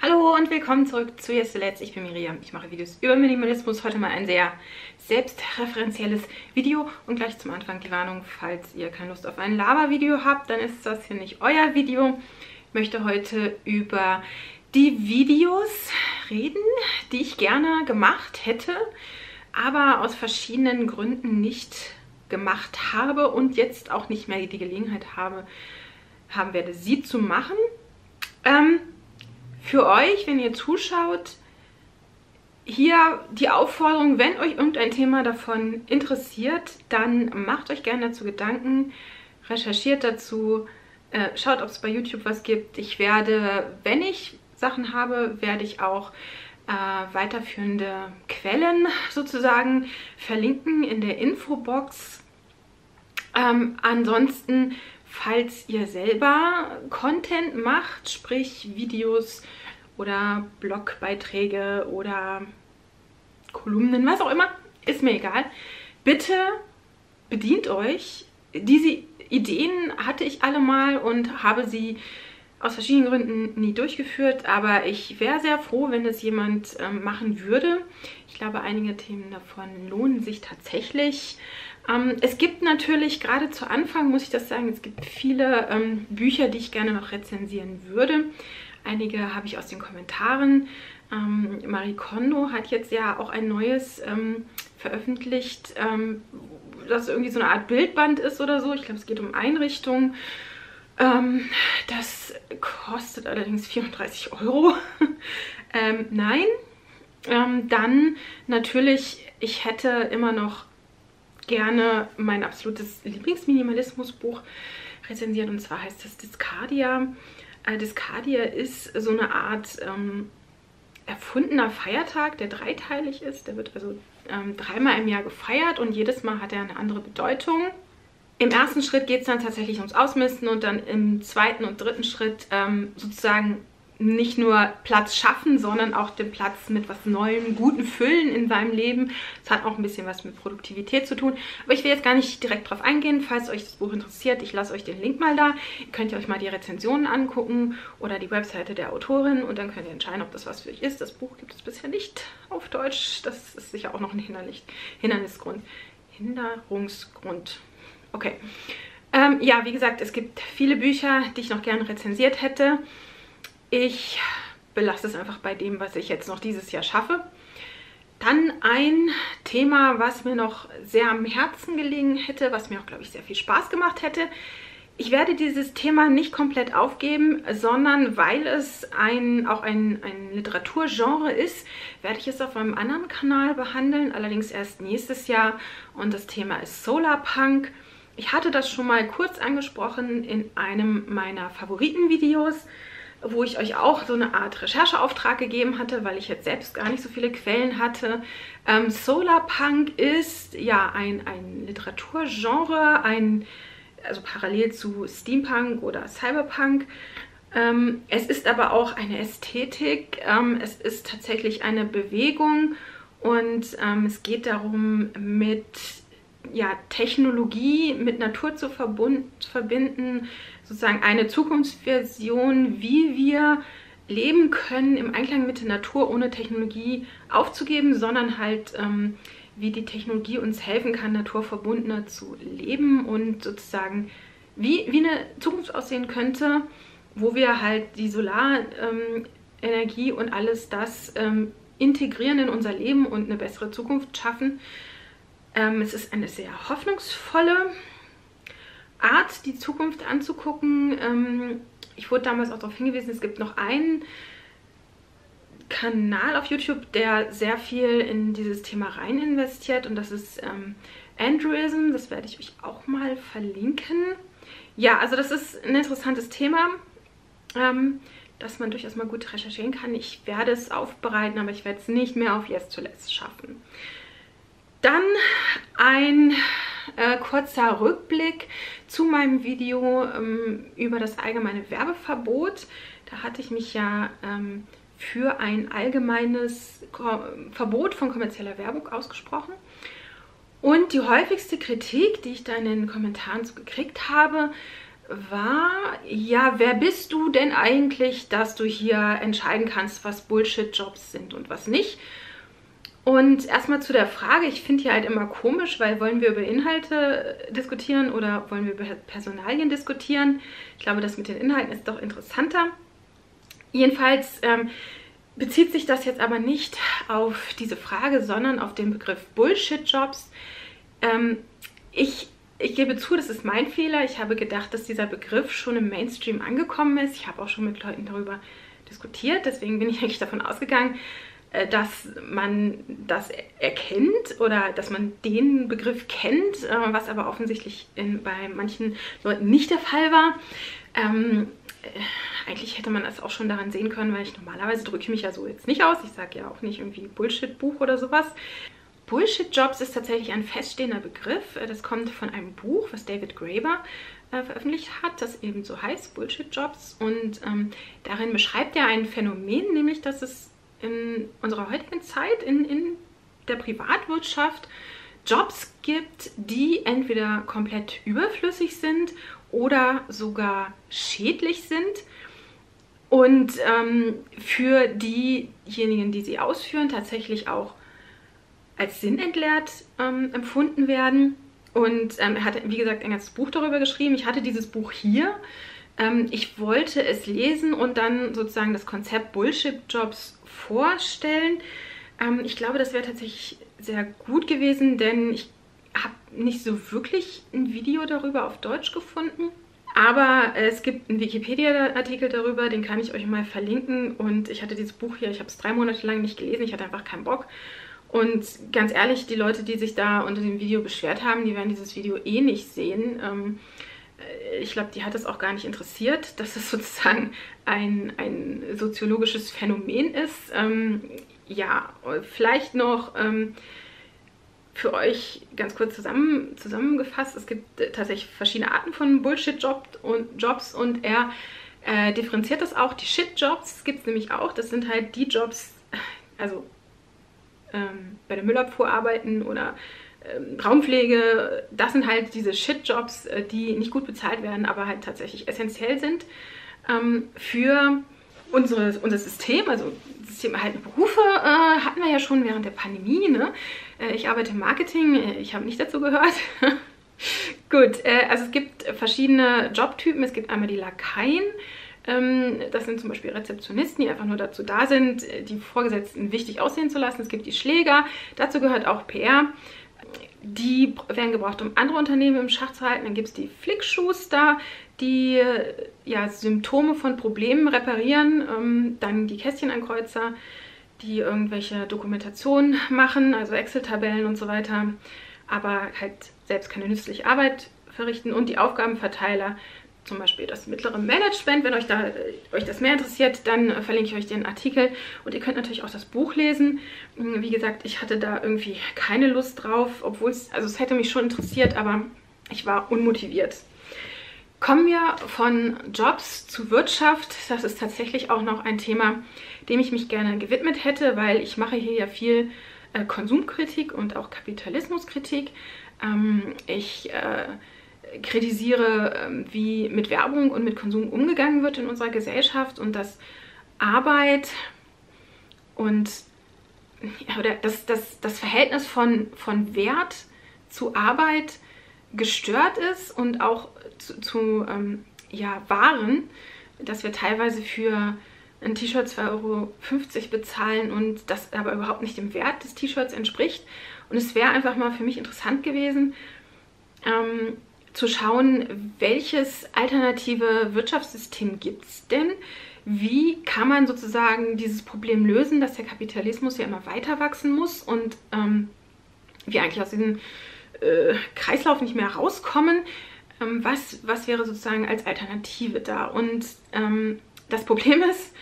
Hallo und willkommen zurück zu Yes Let's. Ich bin Miriam. Ich mache Videos über Minimalismus. Heute mal ein sehr selbstreferenzielles Video. Und gleich zum Anfang die Warnung, falls ihr keine Lust auf ein Lava-Video habt, dann ist das hier nicht euer Video. Ich möchte heute über die Videos reden, die ich gerne gemacht hätte, aber aus verschiedenen Gründen nicht gemacht habe und jetzt auch nicht mehr die Gelegenheit habe, haben werde, sie zu machen. Ähm, für euch, wenn ihr zuschaut, hier die Aufforderung, wenn euch irgendein Thema davon interessiert, dann macht euch gerne dazu Gedanken, recherchiert dazu, äh, schaut, ob es bei YouTube was gibt. Ich werde, wenn ich Sachen habe, werde ich auch äh, weiterführende Quellen sozusagen verlinken in der Infobox. Ähm, ansonsten falls ihr selber Content macht, sprich Videos oder Blogbeiträge oder Kolumnen, was auch immer, ist mir egal. Bitte bedient euch. Diese Ideen hatte ich alle mal und habe sie aus verschiedenen Gründen nie durchgeführt, aber ich wäre sehr froh, wenn es jemand ähm, machen würde. Ich glaube, einige Themen davon lohnen sich tatsächlich. Ähm, es gibt natürlich, gerade zu Anfang muss ich das sagen, es gibt viele ähm, Bücher, die ich gerne noch rezensieren würde. Einige habe ich aus den Kommentaren. Ähm, Marie Kondo hat jetzt ja auch ein neues ähm, veröffentlicht, ähm, das irgendwie so eine Art Bildband ist oder so. Ich glaube, es geht um Einrichtungen. Ähm, das kostet allerdings 34 Euro. nein. Ähm, dann natürlich, ich hätte immer noch gerne mein absolutes Lieblingsminimalismusbuch rezensiert und zwar heißt das Discardia. Äh, Discardia ist so eine Art ähm, erfundener Feiertag, der dreiteilig ist. Der wird also ähm, dreimal im Jahr gefeiert und jedes Mal hat er eine andere Bedeutung. Im ersten Schritt geht es dann tatsächlich ums Ausmisten und dann im zweiten und dritten Schritt ähm, sozusagen nicht nur Platz schaffen, sondern auch den Platz mit was Neuem, Guten füllen in seinem Leben. Das hat auch ein bisschen was mit Produktivität zu tun. Aber ich will jetzt gar nicht direkt drauf eingehen. Falls euch das Buch interessiert, ich lasse euch den Link mal da. Könnt ihr euch mal die Rezensionen angucken oder die Webseite der Autorin und dann könnt ihr entscheiden, ob das was für euch ist. Das Buch gibt es bisher nicht auf Deutsch. Das ist sicher auch noch ein Hindernisgrund. Hinderungsgrund. Okay. Ähm, ja, wie gesagt, es gibt viele Bücher, die ich noch gerne rezensiert hätte. Ich belasse es einfach bei dem, was ich jetzt noch dieses Jahr schaffe. Dann ein Thema, was mir noch sehr am Herzen gelegen hätte, was mir auch, glaube ich, sehr viel Spaß gemacht hätte. Ich werde dieses Thema nicht komplett aufgeben, sondern weil es ein, auch ein, ein Literaturgenre ist, werde ich es auf einem anderen Kanal behandeln, allerdings erst nächstes Jahr. Und das Thema ist Solarpunk. Ich hatte das schon mal kurz angesprochen in einem meiner Favoritenvideos, wo ich euch auch so eine Art Rechercheauftrag gegeben hatte, weil ich jetzt selbst gar nicht so viele Quellen hatte. Ähm, Solarpunk ist ja ein, ein Literaturgenre, ein, also parallel zu Steampunk oder Cyberpunk. Ähm, es ist aber auch eine Ästhetik, ähm, es ist tatsächlich eine Bewegung und ähm, es geht darum, mit ja, Technologie mit Natur zu verbinden, sozusagen eine Zukunftsversion, wie wir leben können im Einklang mit der Natur, ohne Technologie aufzugeben, sondern halt ähm, wie die Technologie uns helfen kann, naturverbundener zu leben und sozusagen wie, wie eine Zukunft aussehen könnte, wo wir halt die Solarenergie ähm, und alles das ähm, integrieren in unser Leben und eine bessere Zukunft schaffen. Ähm, es ist eine sehr hoffnungsvolle Art, die Zukunft anzugucken. Ähm, ich wurde damals auch darauf hingewiesen, es gibt noch einen Kanal auf YouTube, der sehr viel in dieses Thema rein investiert und das ist ähm, Andrewism. Das werde ich euch auch mal verlinken. Ja, also das ist ein interessantes Thema, ähm, das man durchaus mal gut recherchieren kann. Ich werde es aufbereiten, aber ich werde es nicht mehr auf Yes to Let's schaffen. Dann ein äh, kurzer Rückblick zu meinem Video ähm, über das allgemeine Werbeverbot. Da hatte ich mich ja ähm, für ein allgemeines Ko Verbot von kommerzieller Werbung ausgesprochen. Und die häufigste Kritik, die ich da in den Kommentaren so gekriegt habe, war, ja, wer bist du denn eigentlich, dass du hier entscheiden kannst, was Bullshit-Jobs sind und was nicht? Und erstmal zu der Frage, ich finde die halt immer komisch, weil wollen wir über Inhalte diskutieren oder wollen wir über Personalien diskutieren? Ich glaube, das mit den Inhalten ist doch interessanter. Jedenfalls ähm, bezieht sich das jetzt aber nicht auf diese Frage, sondern auf den Begriff Bullshit-Jobs. Ähm, ich, ich gebe zu, das ist mein Fehler. Ich habe gedacht, dass dieser Begriff schon im Mainstream angekommen ist. Ich habe auch schon mit Leuten darüber diskutiert. Deswegen bin ich eigentlich davon ausgegangen, dass man das erkennt oder dass man den Begriff kennt, äh, was aber offensichtlich in, bei manchen Leuten nicht der Fall war. Ähm, äh, eigentlich hätte man das auch schon daran sehen können, weil ich normalerweise drücke ich mich ja so jetzt nicht aus. Ich sage ja auch nicht irgendwie Bullshit-Buch oder sowas. Bullshit-Jobs ist tatsächlich ein feststehender Begriff. Äh, das kommt von einem Buch, was David Graeber äh, veröffentlicht hat, das eben so heißt, Bullshit-Jobs. Und ähm, darin beschreibt er ein Phänomen, nämlich dass es in unserer heutigen Zeit in, in der Privatwirtschaft Jobs gibt, die entweder komplett überflüssig sind oder sogar schädlich sind und ähm, für diejenigen, die sie ausführen, tatsächlich auch als sinnentleert ähm, empfunden werden. Und ähm, er hat, wie gesagt, ein ganzes Buch darüber geschrieben. Ich hatte dieses Buch hier. Ähm, ich wollte es lesen und dann sozusagen das Konzept Bullshit-Jobs vorstellen. Ähm, ich glaube, das wäre tatsächlich sehr gut gewesen, denn ich habe nicht so wirklich ein Video darüber auf Deutsch gefunden. Aber es gibt einen Wikipedia-Artikel darüber, den kann ich euch mal verlinken. Und ich hatte dieses Buch hier, ich habe es drei Monate lang nicht gelesen, ich hatte einfach keinen Bock. Und ganz ehrlich, die Leute, die sich da unter dem Video beschwert haben, die werden dieses Video eh nicht sehen. Ähm, äh, ich glaube, die hat es auch gar nicht interessiert, dass es sozusagen ein, ein soziologisches Phänomen ist. Ähm, ja, vielleicht noch ähm, für euch ganz kurz zusammen, zusammengefasst. Es gibt äh, tatsächlich verschiedene Arten von Bullshit-Jobs und, Jobs und er äh, differenziert das auch. Die Shit-Jobs gibt es nämlich auch. Das sind halt die Jobs, also ähm, bei der Müllabfuhr arbeiten oder Raumpflege. Das sind halt diese Shit-Jobs, äh, die nicht gut bezahlt werden, aber halt tatsächlich essentiell sind ähm, für unsere, unser System, also systemerhaltende Berufe äh, hatten wir ja schon während der Pandemie. Ne? Äh, ich arbeite im Marketing, äh, ich habe nicht dazu gehört. Gut, äh, also es gibt verschiedene Jobtypen. Es gibt einmal die Lakaien. Ähm, das sind zum Beispiel Rezeptionisten, die einfach nur dazu da sind, äh, die Vorgesetzten wichtig aussehen zu lassen. Es gibt die Schläger, dazu gehört auch PR. Die werden gebraucht, um andere Unternehmen im Schach zu halten. Dann gibt es die Flickschuster, die ja, Symptome von Problemen reparieren. Ähm, dann die Kästchenankreuzer, die irgendwelche Dokumentationen machen, also Excel-Tabellen und so weiter, aber halt selbst keine nützliche Arbeit verrichten. Und die Aufgabenverteiler, zum Beispiel das mittlere Management. Wenn euch, da, euch das mehr interessiert, dann verlinke ich euch den Artikel. Und ihr könnt natürlich auch das Buch lesen. Wie gesagt, ich hatte da irgendwie keine Lust drauf, obwohl es, also es hätte mich schon interessiert, aber ich war unmotiviert. Kommen wir von Jobs zu Wirtschaft. Das ist tatsächlich auch noch ein Thema, dem ich mich gerne gewidmet hätte, weil ich mache hier ja viel äh, Konsumkritik und auch Kapitalismuskritik. Ähm, ich äh, kritisiere, äh, wie mit Werbung und mit Konsum umgegangen wird in unserer Gesellschaft und dass Arbeit und oder das, das, das Verhältnis von, von Wert zu Arbeit gestört ist und auch zu, zu ähm, ja, Waren, dass wir teilweise für ein T-Shirt 2,50 Euro bezahlen und das aber überhaupt nicht dem Wert des T-Shirts entspricht. Und es wäre einfach mal für mich interessant gewesen, ähm, zu schauen, welches alternative Wirtschaftssystem gibt es denn? Wie kann man sozusagen dieses Problem lösen, dass der Kapitalismus ja immer weiter wachsen muss und ähm, wir eigentlich aus diesem äh, Kreislauf nicht mehr rauskommen? Ähm, was, was wäre sozusagen als Alternative da? Und ähm, das Problem ist,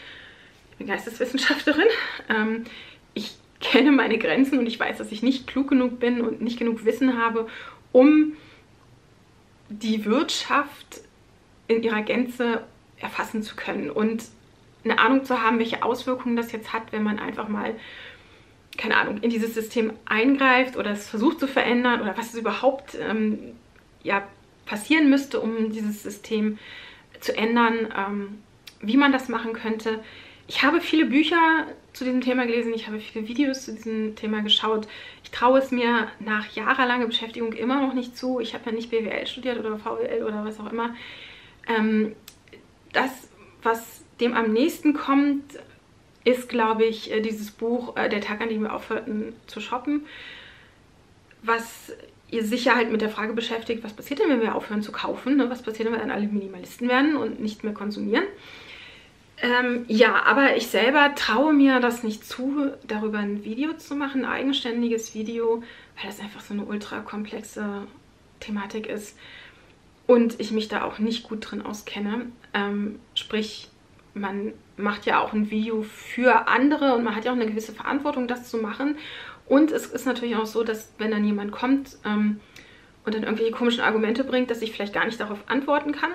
ich bin Geisteswissenschaftlerin, ähm, ich kenne meine Grenzen und ich weiß, dass ich nicht klug genug bin und nicht genug Wissen habe, um die Wirtschaft in ihrer Gänze erfassen zu können und eine Ahnung zu haben, welche Auswirkungen das jetzt hat, wenn man einfach mal, keine Ahnung, in dieses System eingreift oder es versucht zu verändern oder was es überhaupt ähm, ja, passieren müsste, um dieses System zu ändern, ähm, wie man das machen könnte. Ich habe viele Bücher zu diesem Thema gelesen, ich habe viele Videos zu diesem Thema geschaut. Ich traue es mir nach jahrelanger Beschäftigung immer noch nicht zu. Ich habe ja nicht BWL studiert oder VWL oder was auch immer. Ähm, das, was dem am nächsten kommt, ist, glaube ich, äh, dieses Buch äh, Der Tag, an dem wir aufhörten zu shoppen, was ihr sicher halt mit der Frage beschäftigt, was passiert denn, wenn wir aufhören zu kaufen? Ne? Was passiert, wenn wir dann alle Minimalisten werden und nicht mehr konsumieren? Ähm, ja, aber ich selber traue mir das nicht zu, darüber ein Video zu machen, ein eigenständiges Video, weil das einfach so eine ultra komplexe Thematik ist und ich mich da auch nicht gut drin auskenne. Ähm, sprich, man macht ja auch ein Video für andere und man hat ja auch eine gewisse Verantwortung, das zu machen. Und es ist natürlich auch so, dass wenn dann jemand kommt ähm, und dann irgendwelche komischen Argumente bringt, dass ich vielleicht gar nicht darauf antworten kann.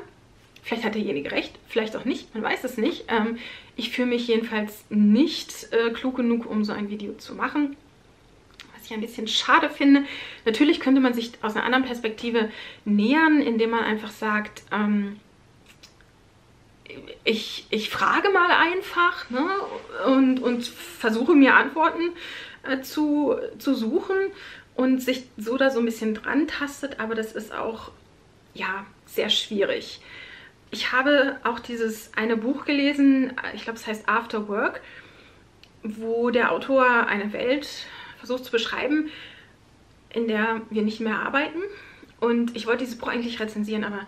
Vielleicht hat derjenige recht, vielleicht auch nicht, man weiß es nicht. Ähm, ich fühle mich jedenfalls nicht äh, klug genug, um so ein Video zu machen. Was ich ein bisschen schade finde. Natürlich könnte man sich aus einer anderen Perspektive nähern, indem man einfach sagt, ähm, ich, ich frage mal einfach ne, und, und versuche mir Antworten äh, zu, zu suchen und sich so da so ein bisschen dran tastet, aber das ist auch ja sehr schwierig. Ich habe auch dieses eine Buch gelesen, ich glaube es heißt After Work, wo der Autor eine Welt versucht zu beschreiben, in der wir nicht mehr arbeiten. Und ich wollte dieses Buch eigentlich rezensieren, aber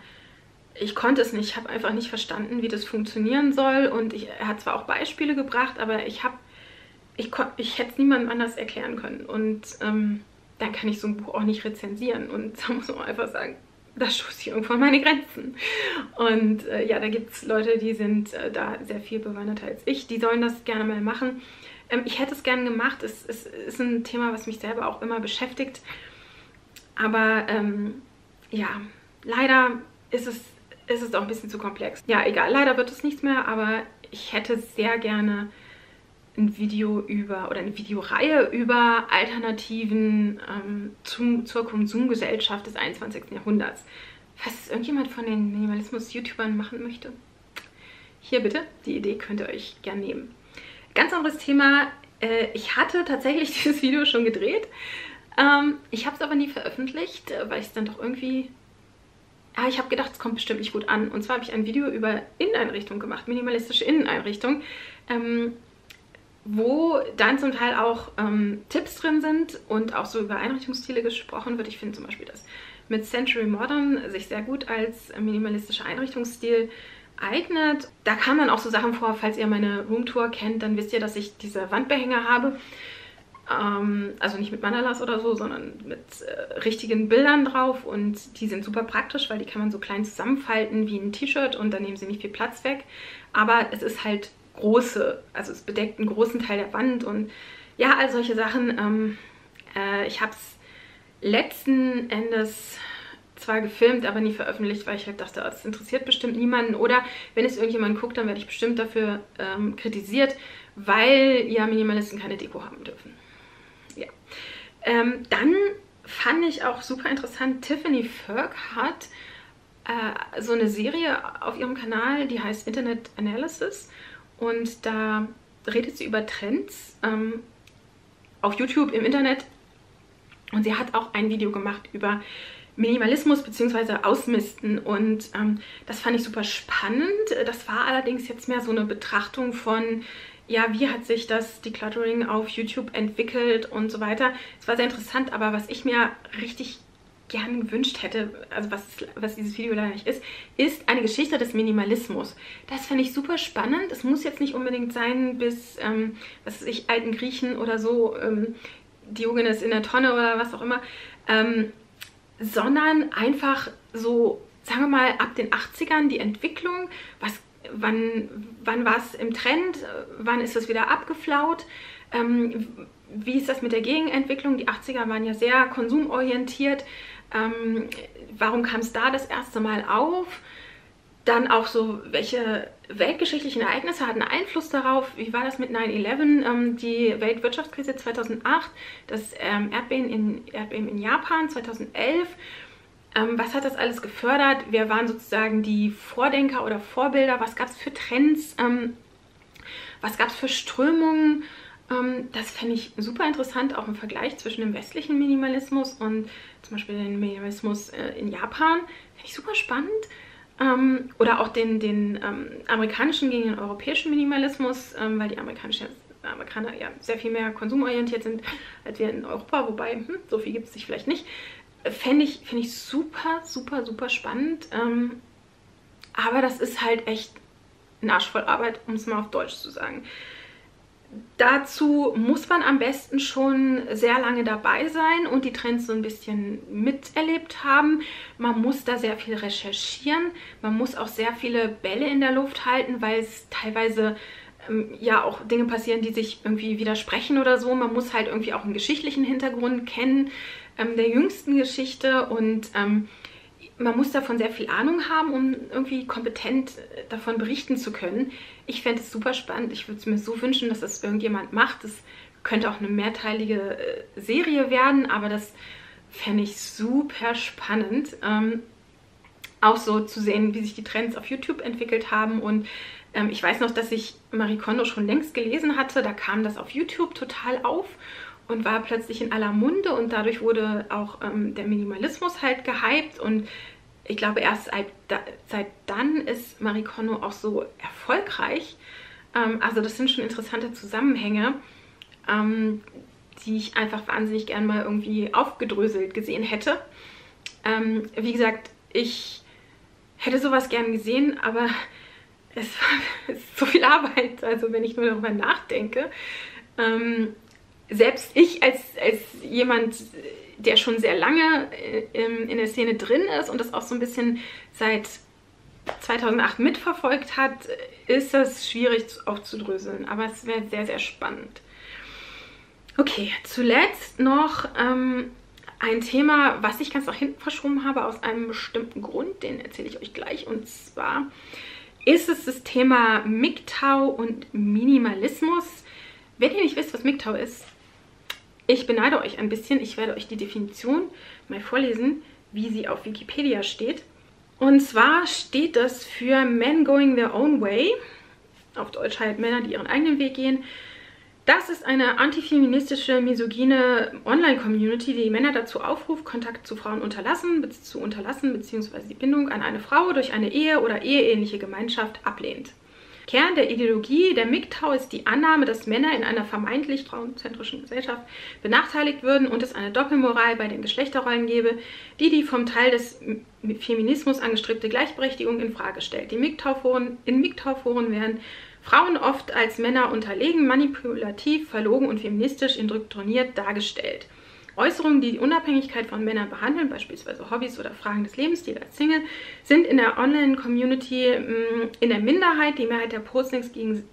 ich konnte es nicht. Ich habe einfach nicht verstanden, wie das funktionieren soll. Und ich, er hat zwar auch Beispiele gebracht, aber ich habe, ich, ich hätte es niemandem anders erklären können. Und ähm, dann kann ich so ein Buch auch nicht rezensieren. Und da muss man einfach sagen, da stoße ich irgendwann meine Grenzen. Und äh, ja, da gibt es Leute, die sind äh, da sehr viel bewanderter als ich. Die sollen das gerne mal machen. Ähm, ich hätte es gerne gemacht. Es, es, ist ein Thema, was mich selber auch immer beschäftigt. Aber ähm, ja, leider ist es ist es auch ein bisschen zu komplex. Ja, egal, leider wird es nichts mehr, aber ich hätte sehr gerne ein Video über oder eine Videoreihe über Alternativen ähm, zum, zur Konsumgesellschaft des 21. Jahrhunderts. Falls es irgendjemand von den Minimalismus-YouTubern machen möchte, hier bitte, die Idee könnt ihr euch gern nehmen. Ganz anderes Thema, äh, ich hatte tatsächlich dieses Video schon gedreht. Ähm, ich habe es aber nie veröffentlicht, äh, weil ich es dann doch irgendwie ah, ich habe gedacht, es kommt bestimmt nicht gut an. Und zwar habe ich ein Video über Inneneinrichtung gemacht, minimalistische Inneneinrichtung, ähm, wo dann zum Teil auch ähm, Tipps drin sind und auch so über Einrichtungsstile gesprochen wird. Ich finde zum Beispiel, dass mit Century Modern sich sehr gut als minimalistischer Einrichtungsstil eignet. Da kamen dann auch so Sachen vor, falls ihr meine Roomtour kennt, dann wisst ihr, dass ich diese Wandbehänge habe ähm, also nicht mit Mandalas oder so, sondern mit äh, richtigen Bildern drauf und die sind super praktisch, weil die kann man so klein zusammenfalten wie ein T-Shirt und dann nehmen sie nicht viel Platz weg. Aber es ist halt große, also es bedeckt einen großen Teil der Wand und ja, all solche Sachen. Ähm, äh, ich habe es letzten Endes zwar gefilmt, aber nie veröffentlicht, weil ich halt dachte, das interessiert bestimmt niemanden. Oder wenn es irgendjemand guckt, dann werde ich bestimmt dafür ähm, kritisiert, weil ja Minimalisten keine Deko haben dürfen. Ja. Ähm, dann fand ich auch super interessant, Tiffany Ferg hat äh, so eine Serie auf ihrem Kanal, die heißt Internet Analysis und da redet sie über Trends ähm, auf YouTube, im Internet und sie hat auch ein Video gemacht über Minimalismus bzw. Ausmisten und ähm, das fand ich super spannend. Das war allerdings jetzt mehr so eine Betrachtung von ja, wie hat sich das Decluttering auf YouTube entwickelt und so weiter. Es war sehr interessant, aber was ich mir richtig gern gewünscht hätte, also was, was dieses Video leider nicht ist, ist eine Geschichte des Minimalismus. Das fände ich super spannend. Es muss jetzt nicht unbedingt sein, bis, ähm, was weiß ich, alten Griechen oder so, ähm, Diogenes in der Tonne oder was auch immer, ähm, sondern einfach so, sagen wir mal, ab den 80ern die Entwicklung, was wann, wann war es im Trend, wann ist es wieder abgeflaut, ähm, wie ist das mit der Gegenentwicklung? Die 80er waren ja sehr konsumorientiert. Ähm, warum kam es da das erste Mal auf? Dann auch so, welche weltgeschichtlichen Ereignisse hatten Einfluss darauf? Wie war das mit 9-11, ähm, die Weltwirtschaftskrise 2008, das ähm, Erdbeben, in, Erdbeben in Japan 2011? Ähm, was hat das alles gefördert? Wer waren sozusagen die Vordenker oder Vorbilder? Was gab es für Trends? Ähm, was gab es für Strömungen? Ähm, das fände ich super interessant, auch im Vergleich zwischen dem westlichen Minimalismus und zum Beispiel dem Minimalismus äh, in Japan. Finde ich super spannend. Ähm, oder auch den, den ähm, amerikanischen gegen den europäischen Minimalismus, weil die amerikanischen Amerikaner ja sehr viel mehr konsumorientiert sind als wir in Europa, wobei hm, so viel gibt es sich vielleicht nicht. Fände ich, find ich super, super, super spannend. Ähm, aber das ist halt echt ein Arsch voll Arbeit, um es mal auf Deutsch zu sagen. Dazu muss man am besten schon sehr lange dabei sein und die Trends so ein bisschen miterlebt haben. Man muss da sehr viel recherchieren. Man muss auch sehr viele Bälle in der Luft halten, weil es teilweise ähm, ja auch Dinge passieren, die sich irgendwie widersprechen oder so. Man muss halt irgendwie auch einen geschichtlichen Hintergrund kennen ähm, der jüngsten Geschichte und ähm, man muss davon sehr viel Ahnung haben, um irgendwie kompetent äh, davon berichten zu können. Ich fände es super spannend. Ich würde es mir so wünschen, dass das irgendjemand macht. Das könnte auch eine mehrteilige äh, Serie werden, aber das fände ich super spannend. Ähm, auch so zu sehen, wie sich die Trends auf YouTube entwickelt haben. Und ähm, ich weiß noch, dass ich Marie Kondo schon längst gelesen hatte. Da kam das auf YouTube total auf und war plötzlich in aller Munde und dadurch wurde auch ähm, der Minimalismus halt gehypt und ich glaube erst seit, seit dann ist Marie Kondo auch so erfolgreich. Ähm, also das sind schon interessante Zusammenhänge, ähm, die ich einfach wahnsinnig gern mal irgendwie aufgedröselt gesehen hätte. Ähm, wie gesagt, ich hätte sowas gern gesehen, aber es, es ist so viel Arbeit, also wenn ich nur darüber nachdenke. Ähm, selbst ich als, als jemand, der schon sehr lange äh, in der Szene drin ist und das auch so ein bisschen seit 2008 mitverfolgt hat, ist das schwierig aufzudröseln. Aber es wäre sehr, sehr spannend. Okay, zuletzt noch ähm, ein Thema, was ich ganz nach hinten verschoben habe, aus einem bestimmten Grund. Den erzähle ich euch gleich. Und zwar ist es das Thema MGTOW und Minimalismus. Wenn ihr nicht wisst, was MGTOW ist, ich beneide euch ein bisschen. Ich werde euch die Definition mal vorlesen, wie sie auf Wikipedia steht. Und zwar steht das für Men Going Their Own Way. Auf Deutsch halt Männer, die ihren eigenen Weg gehen. Das ist eine antifeministische, misogyne Online-Community, die Männer dazu aufruft, Kontakt zu Frauen unterlassen, zu unterlassen bzw. die Bindung an eine Frau durch eine Ehe oder eheähnliche Gemeinschaft ablehnt. Kern der Ideologie der MGTOW ist die Annahme, dass Männer in einer vermeintlich frauenzentrischen Gesellschaft benachteiligt würden und es eine Doppelmoral bei den Geschlechterrollen gäbe, die die vom Teil des Feminismus angestrebte Gleichberechtigung in Frage stellt. Die MGTOW-Foren, in MGTOW-Foren werden Frauen oft als Männer unterlegen, manipulativ, verlogen und feministisch indoktriniert dargestellt. Äußerungen, die die Unabhängigkeit von Männern behandeln, beispielsweise Hobbys oder Fragen des Lebensstils als Single, sind in der Online-Community mm, in der Minderheit. Die Mehrheit der Postings gegen,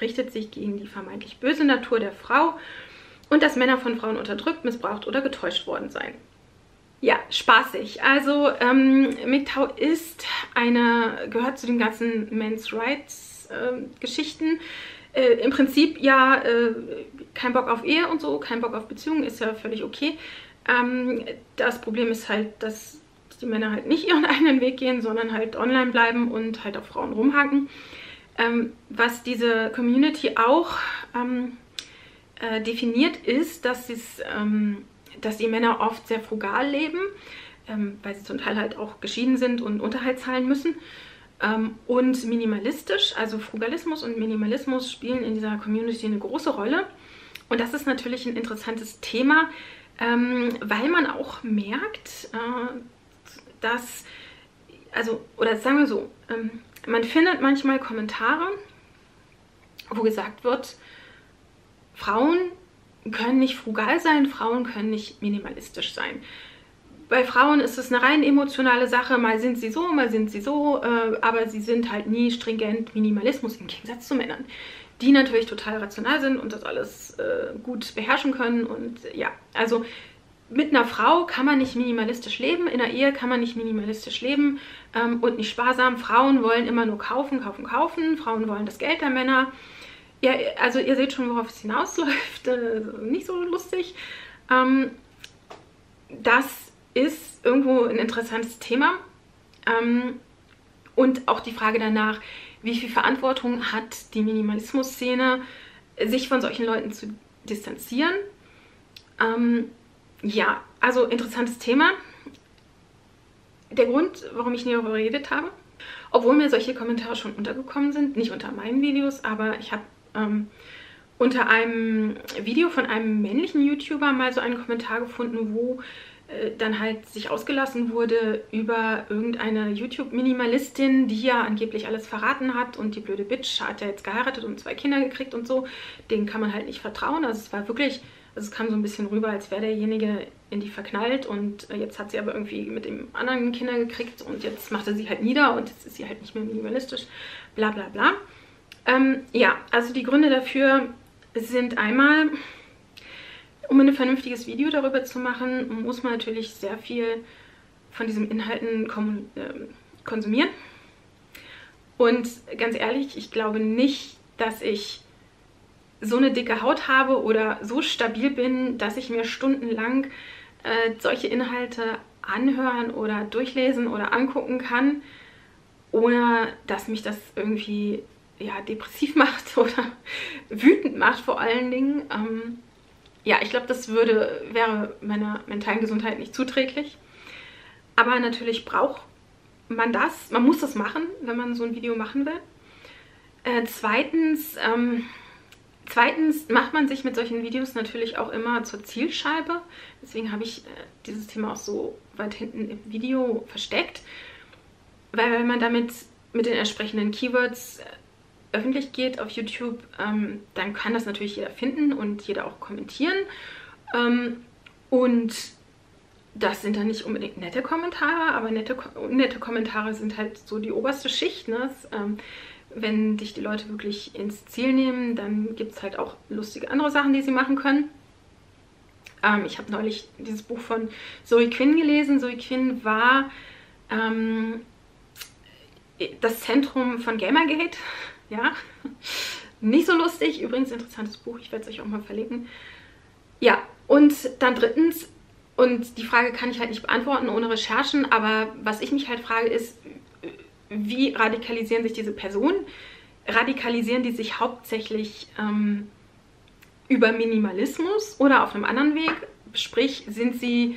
richtet sich gegen die vermeintlich böse Natur der Frau und dass Männer von Frauen unterdrückt, missbraucht oder getäuscht worden seien. Ja, spaßig. Also ähm, MGTOW ist eine, gehört zu den ganzen Men's Rights äh, Geschichten äh, im Prinzip ja äh, kein Bock auf Ehe und so, kein Bock auf Beziehungen, ist ja völlig okay. Ähm, das Problem ist halt, dass die Männer halt nicht ihren eigenen Weg gehen, sondern halt online bleiben und halt auf Frauen rumhaken. Ähm, was diese Community auch ähm, äh, definiert ist, dass, ähm, dass die Männer oft sehr frugal leben, ähm, weil sie zum Teil halt auch geschieden sind und Unterhalt zahlen müssen ähm, und minimalistisch, also Frugalismus und Minimalismus spielen in dieser Community eine große Rolle. Und das ist natürlich ein interessantes Thema, ähm, weil man auch merkt, äh, dass, also, oder sagen wir so, ähm, man findet manchmal Kommentare, wo gesagt wird, Frauen können nicht frugal sein, Frauen können nicht minimalistisch sein bei Frauen ist es eine rein emotionale Sache. Mal sind sie so, mal sind sie so, äh, aber sie sind halt nie stringent Minimalismus im Gegensatz zu Männern, die natürlich total rational sind und das alles äh, gut beherrschen können. Und ja, also mit einer Frau kann man nicht minimalistisch leben, in einer Ehe kann man nicht minimalistisch leben ähm, und nicht sparsam. Frauen wollen immer nur kaufen, kaufen, kaufen. Frauen wollen das Geld der Männer. Ja, also ihr seht schon, worauf es hinausläuft. Äh, nicht so lustig. Ähm, das ist irgendwo ein interessantes Thema. Ähm, und auch die Frage danach, wie viel Verantwortung hat die Minimalismus-Szene, sich von solchen Leuten zu distanzieren. Ähm, ja, also interessantes Thema. Der Grund, warum ich nie darüber geredet habe, obwohl mir solche Kommentare schon untergekommen sind, nicht unter meinen Videos, aber ich habe ähm, unter einem Video von einem männlichen YouTuber mal so einen Kommentar gefunden, wo dann halt sich ausgelassen wurde über irgendeine YouTube-Minimalistin, die ja angeblich alles verraten hat und die blöde Bitch hat ja jetzt geheiratet und zwei Kinder gekriegt und so. Den kann man halt nicht vertrauen. Also es war wirklich, also es kam so ein bisschen rüber, als wäre derjenige in die verknallt und äh, jetzt hat sie aber irgendwie mit dem anderen Kinder gekriegt und jetzt macht er sie halt nieder und jetzt ist sie halt nicht mehr minimalistisch, bla bla bla. Ähm, ja, also die Gründe dafür sind einmal, um ein vernünftiges Video darüber zu machen, muss man natürlich sehr viel von diesen Inhalten ähm, konsumieren. Und ganz ehrlich, ich glaube nicht, dass ich so eine dicke Haut habe oder so stabil bin, dass ich mir stundenlang äh, solche Inhalte anhören oder durchlesen oder angucken kann, ohne dass mich das irgendwie ja, depressiv macht oder wütend macht vor allen Dingen. Ähm, ja, ich glaube, das würde, wäre meiner mentalen Gesundheit nicht zuträglich. Aber natürlich braucht man das. Man muss das machen, wenn man so ein Video machen will. Äh, zweitens, ähm, zweitens macht man sich mit solchen Videos natürlich auch immer zur Zielscheibe. Deswegen habe ich äh, dieses Thema auch so weit hinten im Video versteckt. Weil wenn man damit mit den entsprechenden Keywords äh, öffentlich geht auf YouTube, ähm, dann kann das natürlich jeder finden und jeder auch kommentieren. Ähm, und das sind dann nicht unbedingt nette Kommentare, aber nette, nette Kommentare sind halt so die oberste Schicht. Ne? Das, ähm, wenn dich die Leute wirklich ins Ziel nehmen, dann gibt es halt auch lustige andere Sachen, die sie machen können. Ähm, ich habe neulich dieses Buch von Zoe Quinn gelesen. Zoe Quinn war ähm, das Zentrum von Gamergate ja, nicht so lustig. Übrigens, interessantes Buch. Ich werde es euch auch mal verlinken. Ja, und dann drittens, und die Frage kann ich halt nicht beantworten ohne Recherchen, aber was ich mich halt frage ist, wie radikalisieren sich diese Personen? Radikalisieren die sich hauptsächlich ähm, über Minimalismus oder auf einem anderen Weg? Sprich, sind sie,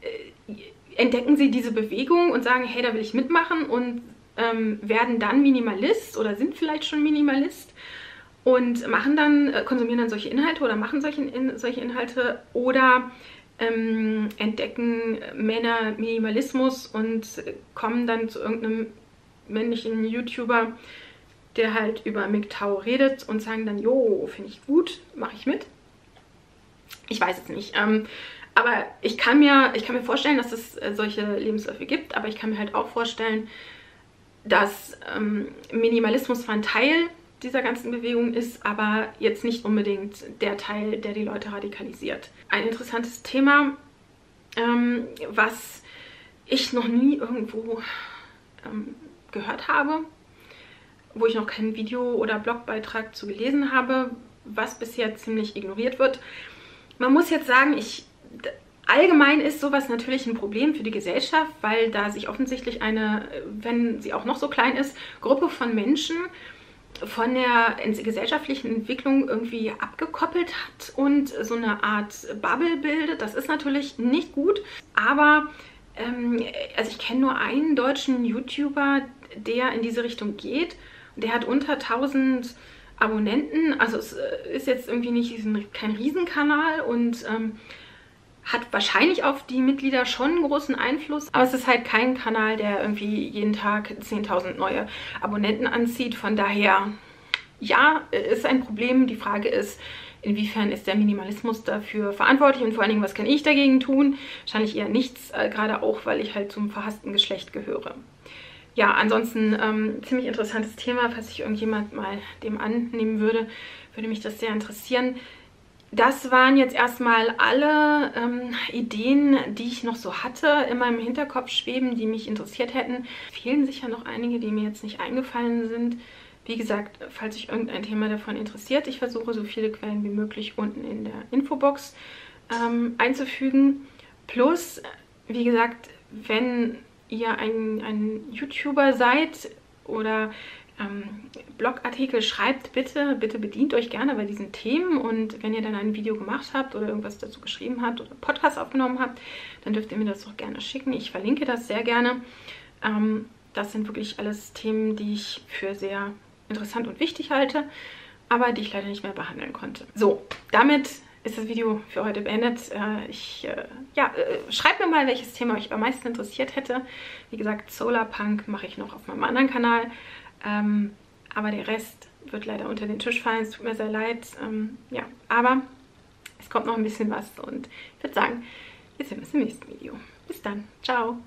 äh, entdecken sie diese Bewegung und sagen, hey, da will ich mitmachen und ähm, werden dann Minimalist oder sind vielleicht schon Minimalist und machen dann, äh, konsumieren dann solche Inhalte oder machen solche, in, solche Inhalte oder ähm, entdecken Männer Minimalismus und kommen dann zu irgendeinem männlichen YouTuber, der halt über MGTOW redet und sagen dann, jo, finde ich gut, mache ich mit. Ich weiß es nicht. Ähm, aber ich kann, mir, ich kann mir vorstellen, dass es äh, solche Lebensläufe gibt, aber ich kann mir halt auch vorstellen, dass ähm, Minimalismus zwar ein Teil dieser ganzen Bewegung ist, aber jetzt nicht unbedingt der Teil, der die Leute radikalisiert. Ein interessantes Thema, ähm, was ich noch nie irgendwo ähm, gehört habe, wo ich noch kein Video oder Blogbeitrag zu gelesen habe, was bisher ziemlich ignoriert wird. Man muss jetzt sagen, ich Allgemein ist sowas natürlich ein Problem für die Gesellschaft, weil da sich offensichtlich eine, wenn sie auch noch so klein ist, Gruppe von Menschen von der gesellschaftlichen Entwicklung irgendwie abgekoppelt hat und so eine Art Bubble bildet. Das ist natürlich nicht gut, aber ähm, also ich kenne nur einen deutschen YouTuber, der in diese Richtung geht. Der hat unter 1000 Abonnenten, also es äh, ist jetzt irgendwie nicht kein Riesenkanal und ähm, hat wahrscheinlich auf die Mitglieder schon einen großen Einfluss, aber es ist halt kein Kanal, der irgendwie jeden Tag 10.000 neue Abonnenten anzieht. Von daher, ja, ist ein Problem. Die Frage ist, inwiefern ist der Minimalismus dafür verantwortlich und vor allen Dingen, was kann ich dagegen tun? Wahrscheinlich eher nichts, äh, gerade auch, weil ich halt zum verhassten Geschlecht gehöre. Ja, ansonsten ähm, ziemlich interessantes Thema, falls sich irgendjemand mal dem annehmen würde, würde mich das sehr interessieren das waren jetzt erstmal alle ähm, Ideen, die ich noch so hatte, in meinem Hinterkopf schweben, die mich interessiert hätten. Fehlen sicher noch einige, die mir jetzt nicht eingefallen sind. Wie gesagt, falls sich irgendein Thema davon interessiert, ich versuche so viele Quellen wie möglich unten in der Infobox ähm, einzufügen. Plus, wie gesagt, wenn ihr ein, ein YouTuber seid oder ähm, Blogartikel schreibt, bitte, bitte bedient euch gerne bei diesen Themen und wenn ihr dann ein Video gemacht habt oder irgendwas dazu geschrieben habt oder Podcast aufgenommen habt, dann dürft ihr mir das auch gerne schicken. Ich verlinke das sehr gerne. Ähm, das sind wirklich alles Themen, die ich für sehr interessant und wichtig halte, aber die ich leider nicht mehr behandeln konnte. So, damit ist das Video für heute beendet. Äh, ich, äh, ja, äh, schreibt mir mal, welches Thema euch am meisten interessiert hätte. Wie gesagt, Solarpunk mache ich noch auf meinem anderen Kanal. Ähm, aber der Rest wird leider unter den Tisch fallen. Es tut mir sehr leid. Ähm, ja, aber es kommt noch ein bisschen was und ich würde sagen, wir sehen uns im nächsten Video. Bis dann. Ciao.